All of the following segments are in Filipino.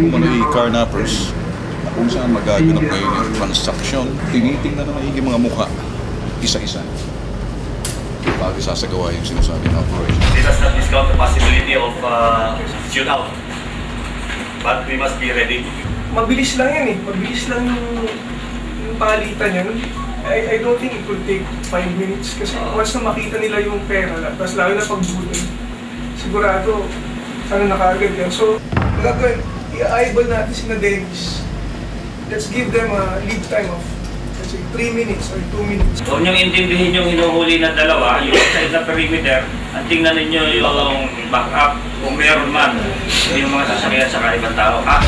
umano'y carnappers na kung saan magaganap ngayon yung transaction. Tinitingnan na maigi mga mukha, isa-isa. Bago sasagawa yung sinasabi ng operation. This does not discount the possibility of uh, shootout. But we must be ready. mabilis lang yan eh. Mabilis lang yung, yung palitan yan. I, I don't think it will take 5 minutes kasi once na makita nila yung pera, tapos lalo na pag sigurado, ano na kaagad yan. So, gagawin, i-eyeball natin si na Dennis. Let's give them a lead time of, let's say, 3 minutes or 2 minutes. Huwag niyong intindihin yung hinuhuli na dalawa, yung outside na perimeter, at tingnan ninyo yung backup kung meron man yung mga sasakyan sa ibang tao. Ha?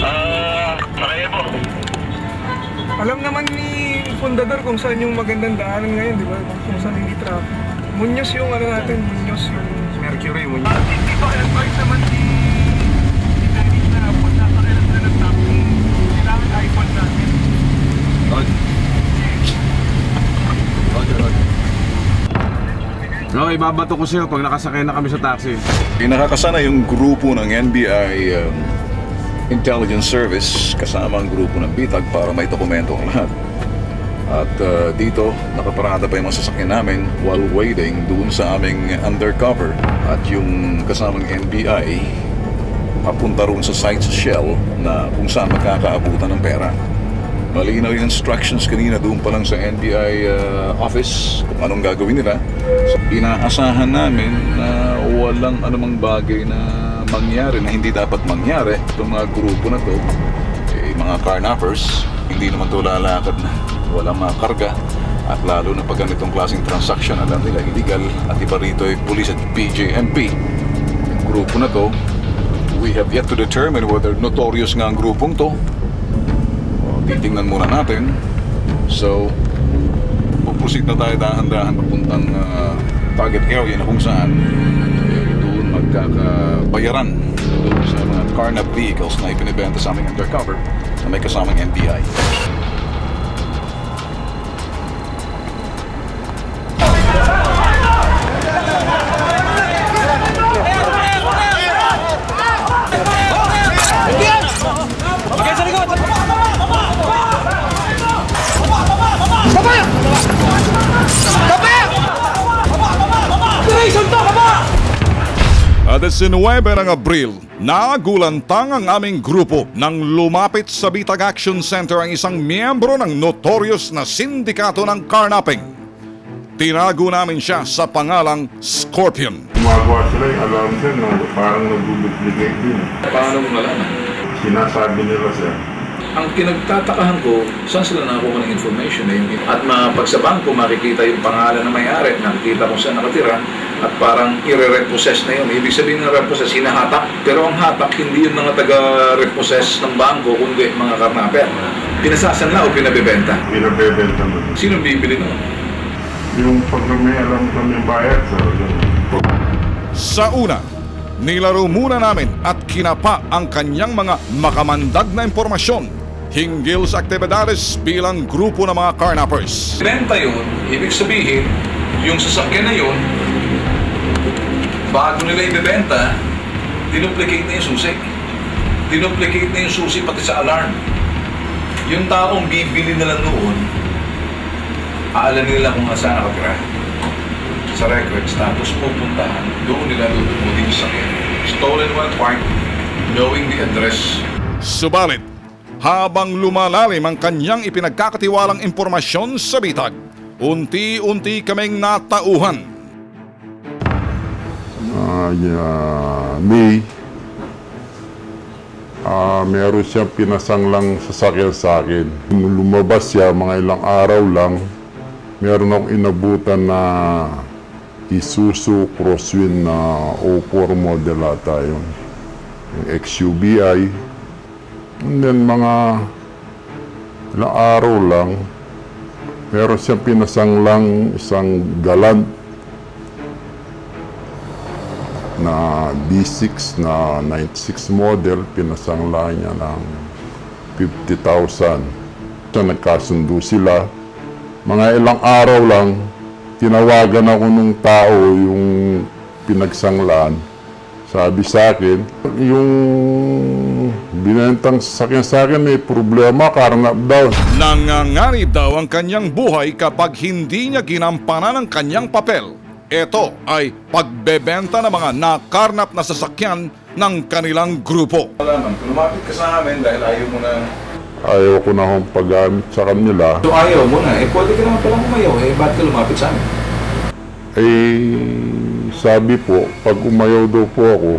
Ah, Sarajevo. Alam naman ni Fundador kung saan yung magandang daanan ngayon, di ba? Kung saan hindi traffic. Munyos yung ano natin, Munyos yung Mercury, Munyos. Hindi ba advice naman ni ni Dennis na pag nasa kailan na ng top, kailangan iPhone natin. No, ibabato ko sa'yo pag nakasakay na kami sa taxi. Pinakakasana yung grupo ng NBI um, Intelligence Service kasama ang grupo ng BITAG para may dokumento ang lahat. At uh, dito, nakaparada pa yung mga sasakyan namin while waiting doon sa aming undercover. At yung kasamang NBI, papunta roon sa site sa Shell na kung saan magkakaabutan ng pera. Malinaw yung instructions kanina doon pa lang sa NBI uh, office kung anong gagawin nila. So, inaasahan namin na walang anumang bagay na mangyari na hindi dapat mangyari. Itong mga grupo na to, eh, mga carnappers, hindi naman to lalakad na walang mga karga. At lalo na pag ganitong klaseng transaction, alam nila illegal. At iba rito ay police at PJMP. Grupo na to, we have yet to determine whether notorious nga ang grupong to titingnan muna natin. So, puproceed na tayo dahan-dahan papuntang uh, target area na kung saan eh, doon magkakabayaran doon sa mga carnap vehicles na ipinibenta sa aming undercover na may kasamang NBI. At sa 9 ng Abril, nagulantang ang aming grupo nang lumapit sa Bitag Action Center ang isang miyembro ng notorious na sindikato ng carnapping. Tinago namin siya sa pangalang Scorpion. Gumagawa sila yung alarm sir na parang nag-duplicate din. Paano mo nalaman? Sinasabi nila sir. Ang pinagtatakahan ko, saan sila nakakuha ng information na yun? At mapag sa bangko, makikita yung pangalan ng may-ari, nakikita kung saan nakatira, at parang i-repossess na yun. Ibig sabihin ng repossess, hinahatak. Pero ang hatak, hindi yung mga taga-repossess ng bangko, kundi mga karnaper. Pinasasanla o pinabibenta? Pinabebenta mo. Sino bibili nun? Yung pag may alam kami bayad sir. yun. Sa una, nilaro muna namin at kinapa ang kanyang mga makamandag na impormasyon hinggil sa aktibidades bilang grupo ng mga carnappers. Benta yun, ibig sabihin, yung sasakyan na yun, bago nila ibebenta, dinuplicate na yung susi. Dinuplicate na yung susi pati sa alarm. Yung taong bibili nila noon, aalam nila kung saan nakatira. Sa records, tapos pupuntahan, doon nila lulubutin yung sakyan. Stolen one part, knowing the address, Subalit, habang lumalalim ang kanyang ipinagkakatiwalang impormasyon sa bitag, unti-unti kaming natauhan. Ah, yeah, May, ah, meron siyang pinasanglang sasakyan sa akin. Lumabas siya, mga ilang araw lang, meron akong inabutan na Isuzu Crosswind na 04 model ata yun. Yung XUBI. Then mga ilang araw lang, meron siyang pinasanglang isang galant na B6 na 96 model, pinasangla niya ng 50,000. So, nagkasundo sila. Mga ilang araw lang, tinawagan ako nung tao yung pinagsanglaan. Sabi sa akin, yung binentang sasakyan sa akin may problema, karnap daw. Nanganganib daw ang kanyang buhay kapag hindi niya ginampanan ang kanyang papel. Ito ay pagbebenta ng mga nakarnap na sasakyan ng kanilang grupo. Alaman, lumapit ka sa amin dahil ayaw mo na... Ayaw ko na akong paggamit sa kanila. So ayaw mo na, eh pwede ka naman palang umayaw, eh ba't ka lumapit sa amin? Eh, sabi po, pag umayaw daw po ako,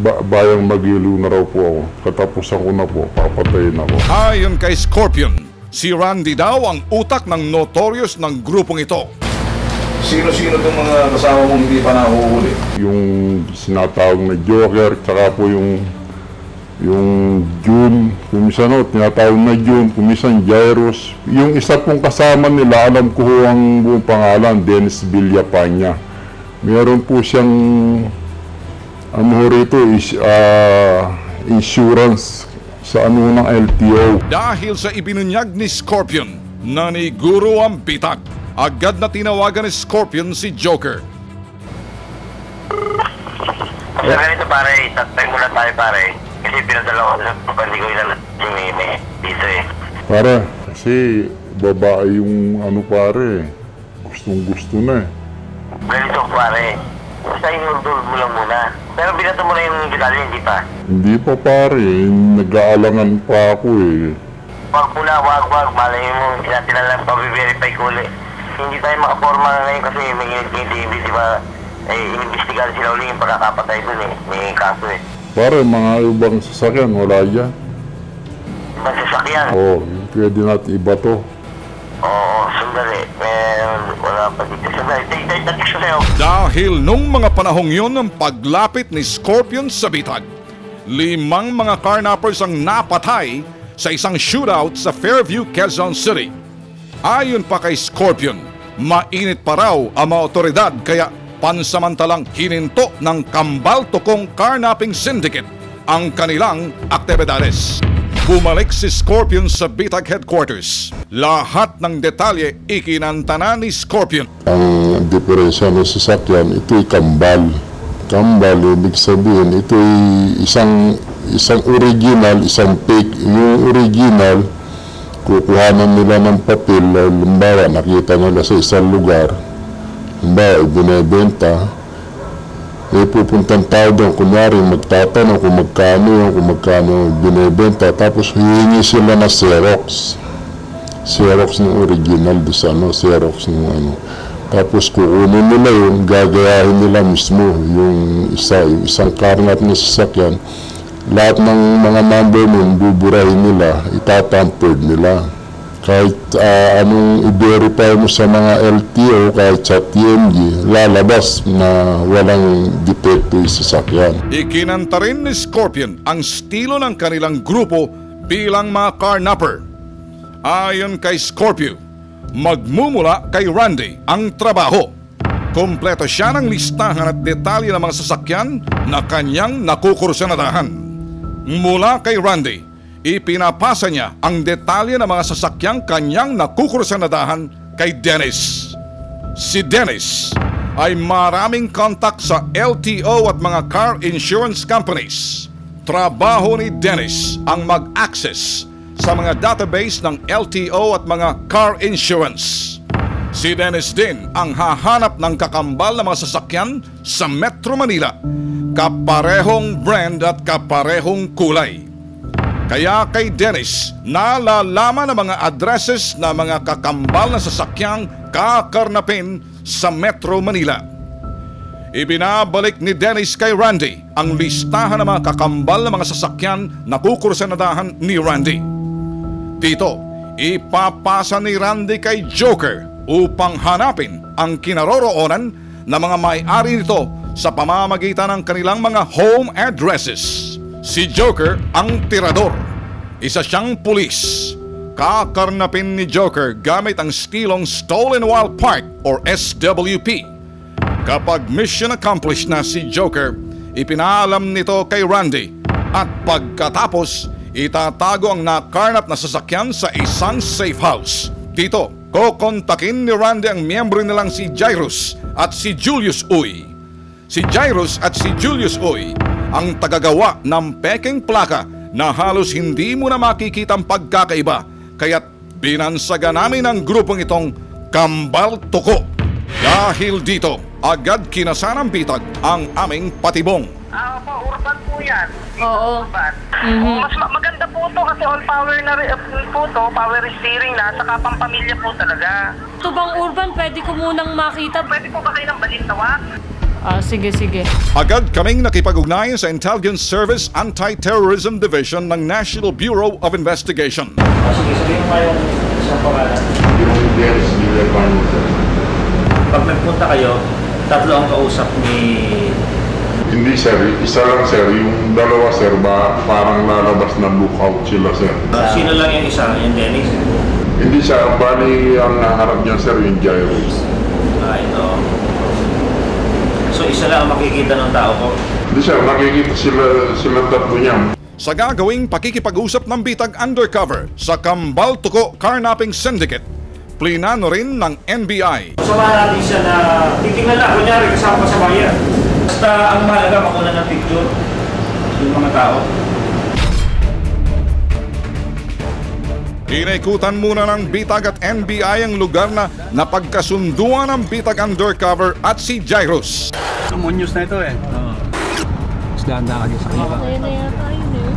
ba- bayang magiliw na raw po ako. Katapusan ko na po, papatayin ako. Ayon kay Scorpion, si Randy daw ang utak ng notorious ng grupong ito. Sino-sino itong mga kasama mong hindi pa nahuhuli? Yung sinatawag na Joker, tsaka po yung yung June, kumisan no, tinatawag na June, kumisan Jairus. Yung isa pong kasama nila, alam ko ho ang buong pangalan, Dennis Villapanya. Meron po siyang ano ho rito is ah, insurance sa ano ng LTO. Dahil sa ibinunyag ni Scorpion, naniguro ang bitag. Agad na tinawagan ni Scorpion si Joker. Sa ganito pare, tatay muna tayo pare. Kasi pinadala ko sa pagbandigoy na si Mimi dito eh. Para, kasi babae yung ano pare, gustong gusto na eh. Ganito pare, basta inurdol mo lang muna. Pero binato mo na yung detalye, hindi pa. Hindi pa pare, nag-aalangan pa ako eh. Wag muna, wag, wag. Malay mo, natin na lang pabiverify ko ulit. Hindi tayo makaporma na ngayon kasi may init TV, di ba? Eh, inimbestigahan sila ulit yung pagkakapatay dun eh. May kaso eh. Pare, mga ibang sasakyan, wala dyan. Ibang sasakyan. Oo, oh, pwede natin iba to. Oo, sandali. Meron, wala pa dito. Sandali, take, take, take, sa'yo. Dahil nung mga panahong yun ng paglapit ni Scorpion sa bitag, limang mga carnappers ang napatay sa isang shootout sa Fairview, Quezon City. Ayon pa kay Scorpion, mainit pa raw ang mga otoridad kaya pansamantalang hininto ng Kambal Tokong Carnapping Syndicate ang kanilang aktibidades. Bumalik si Scorpion sa Bitag Headquarters. Lahat ng detalye ikinantana ni Scorpion. Ang diferensya ng sasakyan, ito'y kambal. Kambal, ibig sabihin, ito'y isang isang original, isang fake. Yung original, kukuhanan nila ng papel, limbawa, nakita nila sa isang lugar, limbawa, ibinebenta, eh pupuntang tao doon, kunyari magtatanong kung magkano yun, kung magkano binebenta, tapos hihingi sila na Xerox. Xerox ng original doon sa ano, Xerox ng ano. Tapos kukunin nila yun, gagayahin nila mismo yung isa, yung isang karnat na sasakyan. Lahat ng mga number nun, buburahin nila, itatampered nila. Kahit ah, anong i-verify mo sa mga LTO, kahit sa TMG, lalabas na walang depekto yung sasakyan. Ikinanta rin ni Scorpion ang estilo ng kanilang grupo bilang mga carnapper. Ayon kay Scorpio, magmumula kay Randy ang trabaho. Kompleto siya ng listahan at detalye ng mga sasakyan na kanyang nakukursanadahan. Mula kay Randy, ipinapasa niya ang detalye ng mga sasakyang kanyang nakukursanadahan kay Dennis. Si Dennis ay maraming contact sa LTO at mga car insurance companies. Trabaho ni Dennis ang mag-access sa mga database ng LTO at mga car insurance. Si Dennis din ang hahanap ng kakambal na mga sasakyan sa Metro Manila. Kaparehong brand at kaparehong kulay. Kaya kay Dennis, nalalaman ang mga addresses na mga kakambal na sasakyang kakarnapin sa Metro Manila. Ibinabalik ni Dennis kay Randy ang listahan ng mga kakambal na mga sasakyan na kukursanadahan ni Randy. Dito, ipapasa ni Randy kay Joker upang hanapin ang kinaroroonan ng mga may-ari nito sa pamamagitan ng kanilang mga home addresses. Si Joker ang tirador. Isa siyang pulis. Kakarnapin ni Joker gamit ang stilong Stolen While Park or SWP. Kapag mission accomplished na si Joker, ipinaalam nito kay Randy at pagkatapos, itatago ang nakarnap na sasakyan sa isang safe house. Dito, kokontakin ni Randy ang miyembro nilang si Jairus at si Julius Uy. Si Jairus at si Julius Uy ang tagagawa ng peking plaka na halos hindi mo na makikita ang pagkakaiba kaya't binansaga namin ang grupong itong Kambal Tuko. Dahil dito, agad kinasan ng bitag ang aming patibong. Ah, po, urban po yan. Oo. Urban. Mhm. Mas ma- maganda po to kasi all power na rin po to, power steering na, saka pang pamilya po talaga. Ito bang urban, pwede ko munang makita? Pwede po ba kayo ng balintawak? Ah, sige, sige. Agad kaming nakipag-ugnayan sa Intelligence Service Anti-Terrorism Division ng National Bureau of Investigation. Ah, sige, sabihin mo yung isang pangalan. Yung Dennis Villabano, sir. Pag nagpunta kayo, tatlo ang kausap ni... Hindi sir, isa lang sir, yung dalawa sir, ba, parang lalabas na lookout sila sir. Sino lang yung isa? Yung Dennis? Hindi siya, bali ang naharap niya sir, yung Jairus. Ah, ito. So, isa lang ang makikita ng tao ko. Hindi sir, nakikita sila, sila tatlo niya. Sa gagawing pakikipag-usap ng bitag undercover sa Kambal Tuko Carnapping Syndicate, plinano rin ng NBI Samahan natin siya na titingnan lang. Kunyari, kasama ka sa bayan. Basta ang mahalaga, makuna ng picture yung mga tao. Inaikutan muna ng bitag at NBI ang lugar na napagkasunduan ng bitag undercover at si Jairus. Sumonyos na ito eh. Mas dahan-dahan ka dyan sa kanila. Kaya na yata yun eh.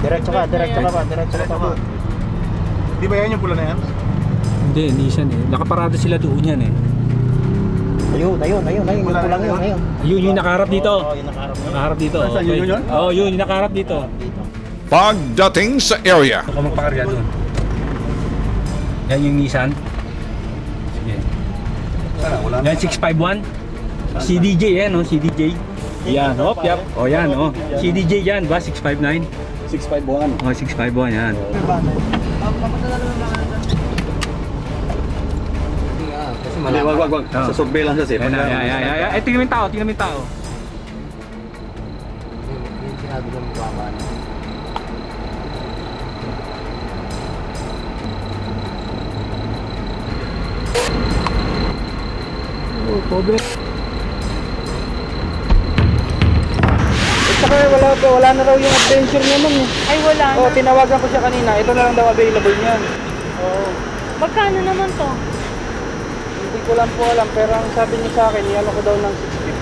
Diretso ka, diretso ka pa, diretso ka pa. Di ba yan yung pula na yan? Hindi, Nissan eh. Nakaparada sila doon yan eh. Ayun, ayun, ayun, ayun, yung pulang yun, ayun. Ayun yung nakaharap dito. Oo, yung nakaharap. Nakaharap dito. Saan, yun, yun, yun? Oo, yun yung nakaharap dito. Pagdating sa area, Ako magpakarga doon. Yan yung Nissan. Sige. Yan 651. CDJ yan, no? CDJ. Yan, hop, yap. O yan, oh. CDJ yan, ba? 659. 651. Oh, 651 yan. Malaki. Wag, wag, wag. Oo. Sa surveillance kasi. Yan, yan, yan, yan, yan. Ay, tingnan mo yung tao, tingnan mo yung tao. Sinabi ng mababa na. Oh, pobre. Saka wala, wala na raw yung adventure niya nun eh. Ay, wala na. Oo, tinawagan ko siya kanina. Ito na lang daw available niyan. Oo. Magkano naman to? Hindi ko lang po alam, pero ang sabi niya sa akin, iyan ko daw ng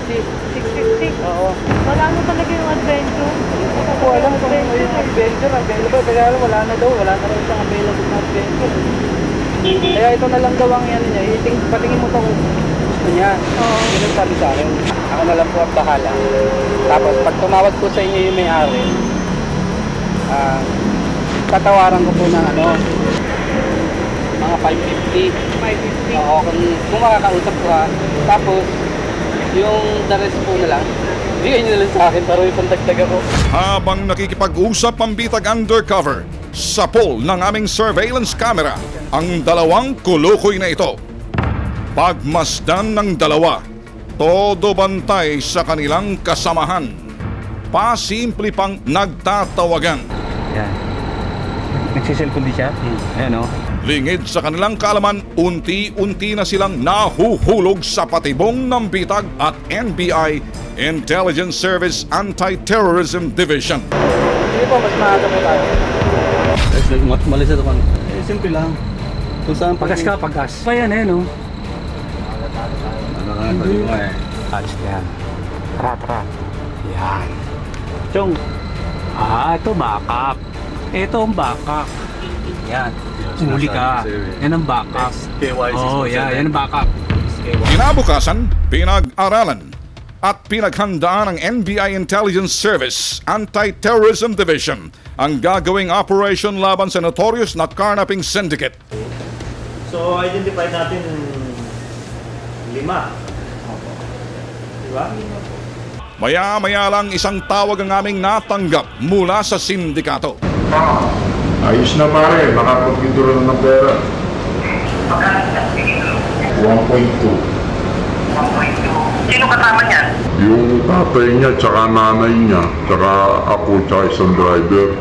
650. 650. Oo. Wala na talaga yung adventure. Hindi ko po alam kung ano yung adventure available. Kaya alam, wala na daw. Wala na raw siyang available na adventure. Kaya ito na lang daw ang yan niya. Iting, patingin mo to kung gusto niya. Oo. Yun ang sabi sa akin. Ako na lang po ang bahala. Tapos pag tumawag po sa inyo yung may-ari, ah, tatawaran ko po ng ano, mga 550. 550? Oo, kung, kung makakausap ko ha. Tapos, yung the rest po na lang, bigay nyo na lang sa akin para may pandagdag ako. habang nakikipag-usap ang bitag undercover, sa poll ng aming surveillance camera ang dalawang kulukoy na ito. Pagmasdan ng dalawa, todo bantay sa kanilang kasamahan. Pasimple pang nagtatawagan. Yan. Nagsiselfon din siya. Ayan, oh. Lingid sa kanilang kaalaman, unti-unti na silang nahuhulog sa patibong ng bitag at NBI Intelligence Service Anti-Terrorism Division. Hindi po, mas maaga po tayo. Malis na ito Eh, simple lang. Kung saan Pagas ka, pagas. Pa yan, eh, no? Ano sabi mo eh. Alis na yan. Tara, tara. Yan. Chong. Ah, ito backup. Ito ang backup. Yan. Huli ka. Yan ang backup. Oh, yeah, yan ang backup. Kinabukasan, pinag-aralan at pinaghandaan ng NBI Intelligence Service Anti-Terrorism Division ang gagawing operation laban sa notorious na carnapping syndicate. So, identify natin lima. Di ba? Maya-maya lang isang tawag ang aming natanggap mula sa sindikato. Ayos na pare, nakapag-withdraw na ng pera. 1.2. 1.2. Sino kasama niyan? Yung tatay niya, tsaka nanay niya, tsaka ako, tsaka isang driver.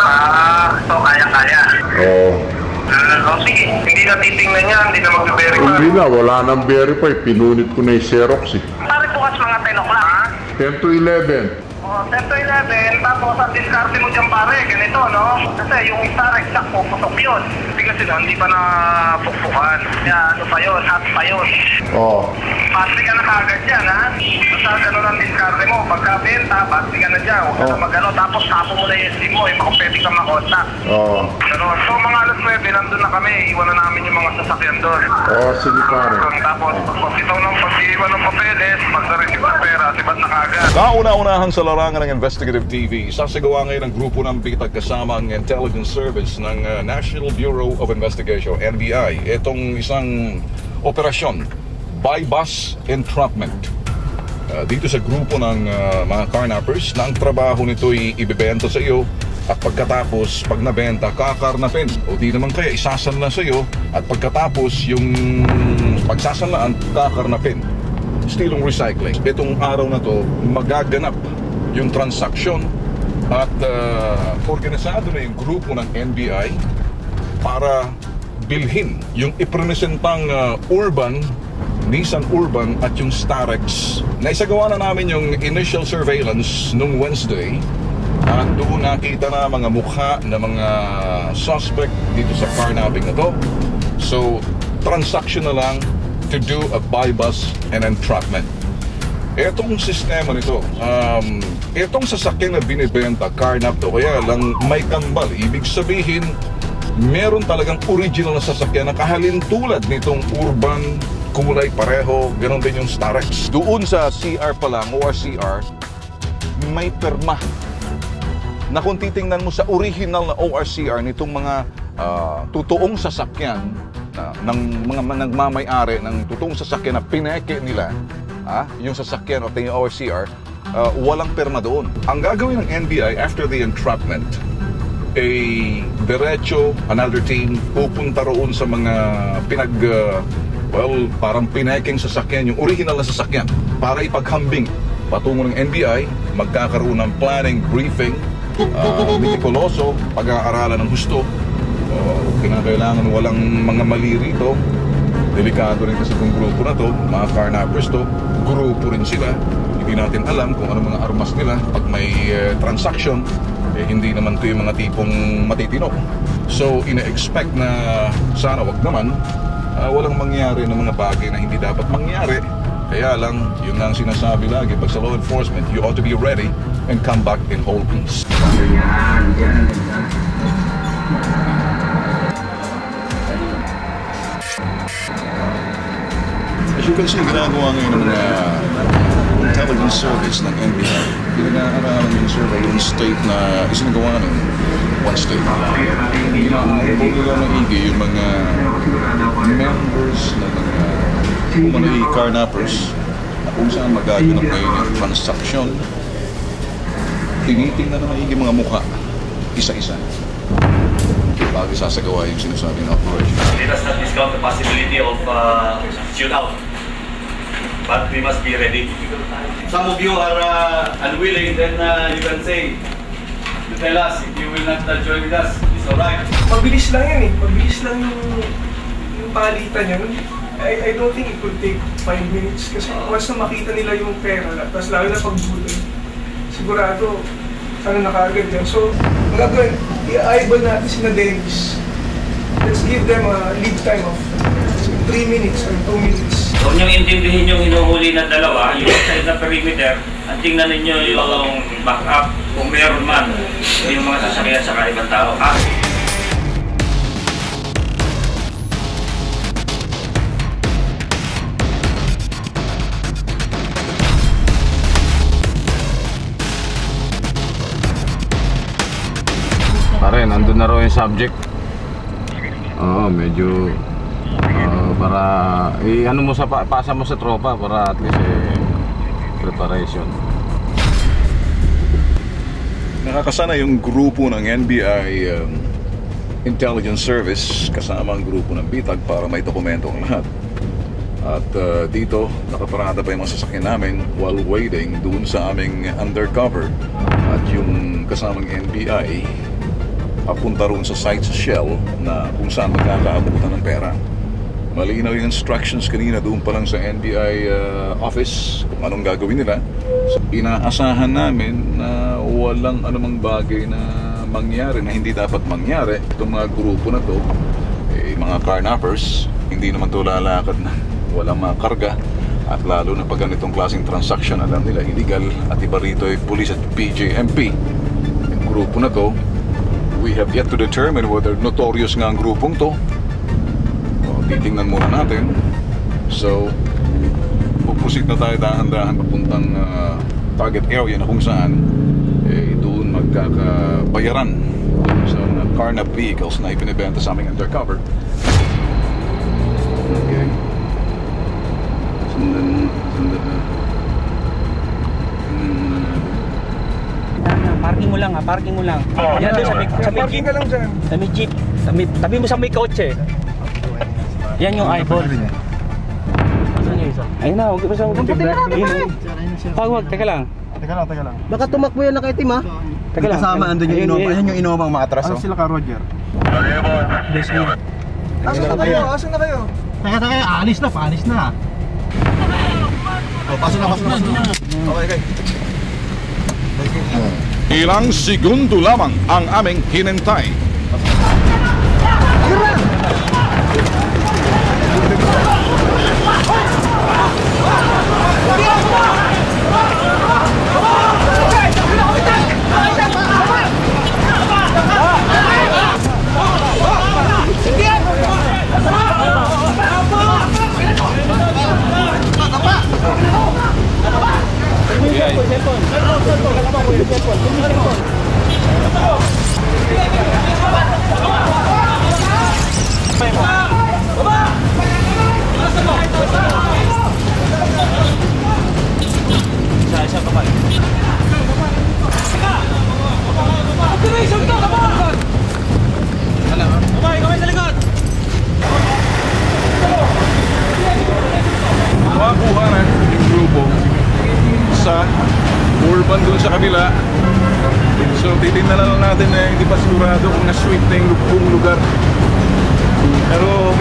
Ah, so kaya-kaya. Oo. Uh, oh, sige, hindi na titingnan niya, hindi na mag-verify. Hindi na, wala nang verify. Pinunit ko na yung Xerox eh. Pare bukas mga 10 o'clock, ha? 10 to 11. Oh, 10 to 11, tapos ang diskarte mo dyan pare, ganito, no? Kasi yung star exact puputok yun. Hindi kasi no, hindi pa na pukpukan. Kaya ano pa yun, hot pa yun. Oo. Basti ka na kagad dyan, ha? Basta ganun ang diskarte mo. Pagka-benta, basti ka na dyan. Huwag ka na Oh. mag-ano. Tapos tapo mo na yung SIM mo, eh, baka pwede ka makontak. Oo. Ganun. So mga alas 9, nandun na kami. Iwan na namin yung mga sasakyan doon. Oo, sige pare. Tapos pag-bitaw ng pag-iwan ng papeles, pag-receive ng pera, sibat na kagad. Kauna-unahan sa larangan ng Investigative TV, sasagawa ngayon ng grupo ng bitag kasama ang Intelligence Service ng uh, National Bureau of Investigation, NBI. Itong isang operasyon, by bus entrapment. Uh, dito sa grupo ng uh, mga carnappers na ang trabaho nito ay ibebenta sa iyo at pagkatapos pag nabenta kakarnapin o di naman kaya isasanla sa iyo at pagkatapos yung pagsasanlaan kakarnapin stilong recycling. Itong araw na to, magaganap yung transaksyon at uh, organisado na yung grupo ng NBI para bilhin yung ipresentang uh, Urban, Nissan Urban at yung Starex. Naisagawa na namin yung initial surveillance nung Wednesday at doon nakita na mga mukha ng mga suspect dito sa carnapping na to. So, transaction na lang to do a buy bus and entrapment. Etong sistema nito, um, etong sasakyan na binibenta, carnap to, kaya lang may kambal. Ibig sabihin, meron talagang original na sasakyan na kahalin tulad nitong urban, kulay pareho, ganun din yung Starex. Doon sa CR pa lang, or CR, may perma na kung titingnan mo sa original na ORCR nitong mga ah, totoong sasakyan na, ng mga nagmamay-ari ng totoong sasakyan na pineke nila, ah, yung sasakyan o yung ORCR, ah, walang perma doon. Ang gagawin ng NBI after the entrapment, ay diretso, another team, pupunta roon sa mga pinag, ah, well, parang pineking sasakyan, yung original na sasakyan, para ipaghambing patungo ng NBI, magkakaroon ng planning, briefing, uh, mitikuloso, pag-aaralan ng gusto. Uh, kinakailangan walang mga mali rito. Delikado rin kasi itong grupo na to, mga carnappers to, grupo rin sila. Hindi natin alam kung ano mga armas nila. Pag may eh, transaction, eh, hindi naman to yung mga tipong matitino. So, ina-expect na sana wag naman, ah, walang mangyari ng mga bagay na hindi dapat mangyari. Kaya lang, yun ang sinasabi lagi, pag sa law enforcement, you ought to be ready and come back in whole peace. As you can see, ginagawa ngayon ng mga intelligence service ng NBI. Pinag-aaralan yung surveillance state na isinagawa ng one state. Ginagawa nila maigi yung mga members ng mga kumanay carnappers na kung saan magaganap ngayon yung transaction. Tinitingnan na maigi mga mukha, isa-isa. Bago sasagawa yung sinasabi ng operation. Let us not discount the possibility of uh, shootout. But we must be ready. Some of you are uh, unwilling, then uh, you can say, you tell us if you will not uh, join with us. It's alright. Mabilis lang yan eh. Mabilis lang yung, yung palitan yan. I, I don't think it will take 5 minutes kasi once na makita nila yung pera, tapos lalo na pag sigurado, ano na kaagad yan. So, ang gagawin, i-eyeball natin si na Dennis. Let's give them a lead time of 3 minutes or 2 minutes. Huwag niyong intindihin yung hinuhuli na dalawa, yung outside na perimeter, at tingnan ninyo yung backup kung meron man yung mga sasakyan sa ibang tao. Ah, Pare, nandun na raw yung subject. Oo, medyo... ah, para... Eh, ano mo sa... pa- Pasa mo sa tropa para at least eh, preparation. Nakakasana yung grupo ng NBI um, Intelligence Service kasama ang grupo ng BITAG para may dokumento ang lahat. At uh, dito, nakaparada pa yung mga sasakyan namin while waiting doon sa aming undercover. At yung kasamang NBI, papunta roon sa site sa Shell na kung saan magkakaabutan ng pera. Malinaw yung instructions kanina doon pa lang sa NBI uh, office kung anong gagawin nila. So, inaasahan namin na walang anumang bagay na mangyari na hindi dapat mangyari. Itong mga grupo na to, eh, mga carnappers, hindi naman to lalakad na walang mga karga. At lalo na pag ganitong klaseng transaction, alam nila, illegal. At iba rito ay police at PJMP. Yung grupo na to, we have yet to determine whether notorious nga ang grupong to titingnan muna natin. So, puproceed na tayo dahan-dahan papuntang ah, target area na kung saan eh, doon magkakabayaran doon sa mga carnap vehicles na ipinibenta sa aming undercover. Okay. Sundan, sundan. Parking mo lang ha, parking mo lang. Yan doon sa may, sa may Parking jeep. ka lang dyan. Sa may jeep. Sa may, tabi mo sa may kotse. Yan yung eyeball. Asan yung isa? Ayun na, huwag mo siyang Puti na, Ayun. Wag, wag, teka lang. Teka lang, teka lang. Baka tumakbo yan na kay Tim ha. Teka lang. Kasama, andun yung ayun. Ayan yung Innova ang makatras. Ano sila ka, Roger? Asan na kayo? Asan na kayo? Teka, teka, aalis na, paalis na. Oh, pasok na, pasok na, pasok na. Okay, okay. Ilang segundo lamang ang aming hinintay. Makakuha na yung grupo sa urban dun sa kabila. So titignan na lang natin na hindi pa sigurado kung na-sweep na yung buong lugar. Pero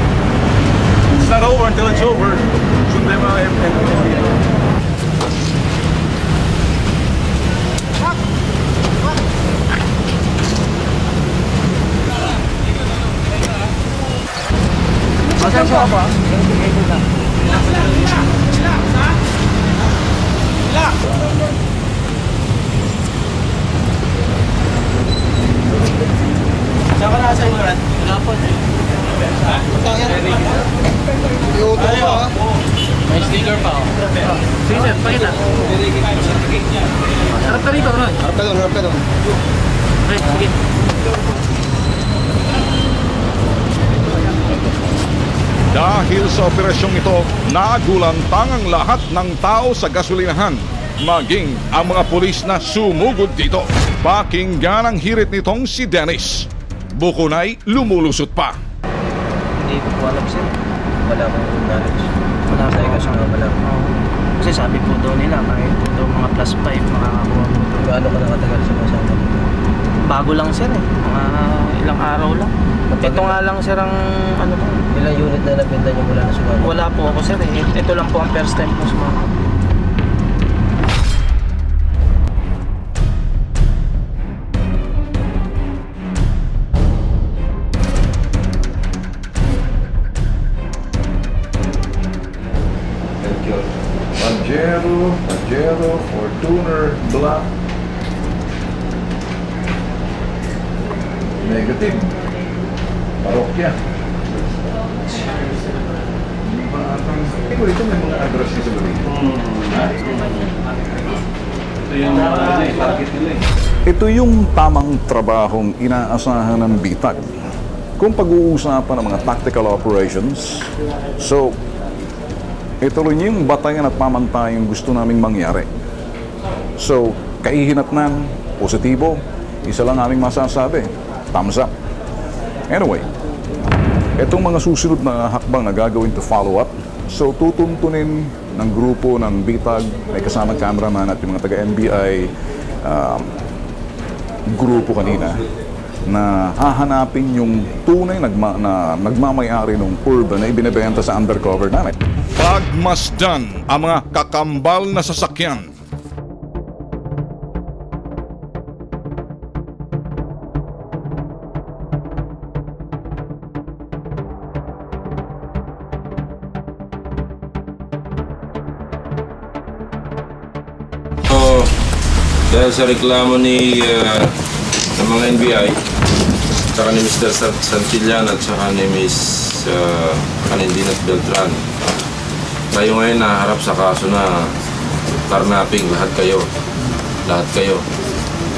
it's not over until it's over. Sunday mga FNB. Asan siya pa? Saan ka nasa inyo, Rat? Wala po. May sticker pa, oh. Sige, sir, pakita. Harap ka rito, Ron. Harap ka doon, harap ka doon. Okay, sige. Dahil sa operasyong ito, nagulantang ang lahat ng tao sa gasolinahan, maging ang mga pulis na sumugod dito. Pakinggan ang hirit nitong si Dennis. Bukunay lumulusot pa. Hindi ko po alam, sir. Wala akong knowledge. Wala sa kasi nga wala. Kasi sabi po daw nila, kahit po daw mga plus 5, makakakuha po daw. Gaano ka nakatagal sa kasama mo? Bago lang, sir eh. Mga ilang araw lang. Ito nga lang, sir, ang ano po. Ilang unit na nabenta niyo mula na sumama? Wala po ako, sir eh. Ito lang po ang first time po sumama. Pajero, Pajero, Fortuner, Black. Negative. Parokya. Ito, ito may mga address niya sa balik. Ito yung tamang trabahong inaasahan ng bitag. Kung pag-uusapan ng mga tactical operations, so ito rin yung batayan at pamantayang gusto naming mangyari. So, kahihinatnan, positibo, isa lang aming masasabi, thumbs up. Anyway, itong mga susunod na hakbang na gagawin to follow up, So tutuntunin ng grupo ng BITAG, may kasamang cameraman at yung mga taga-NBI um, grupo kanina na hahanapin yung tunay nagma, na nagmamayari ng urban na ibinebenta sa undercover namin. Pagmasdan ang mga kakambal na sasakyan. So, dahil sa reklamo ni uh, ng mga NBI, tsaka ni Mr. San- Santillan at tsaka ni Ms. Uh, Canindinat Beltran, tayo ngayon naharap sa kaso na karnaping lahat kayo. Lahat kayo.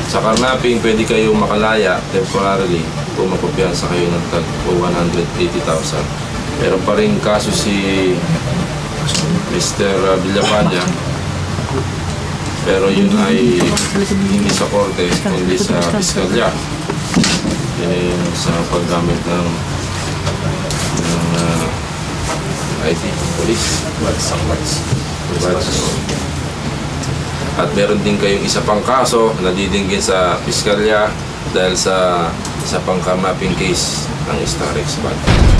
Sa karnaping, pwede kayo makalaya temporarily kung makumpiyansa kayo ng tag 180,000. Meron pa rin kaso si Mr. Villapanya pero yun ay hindi sa korte, kundi sa piskalya. Yung sa paggamit ng ng uh, IT, police, badge. At meron din kayong isa pang kaso na didinggin sa piskalya dahil sa sa pangkamapping case ng Starex Bank.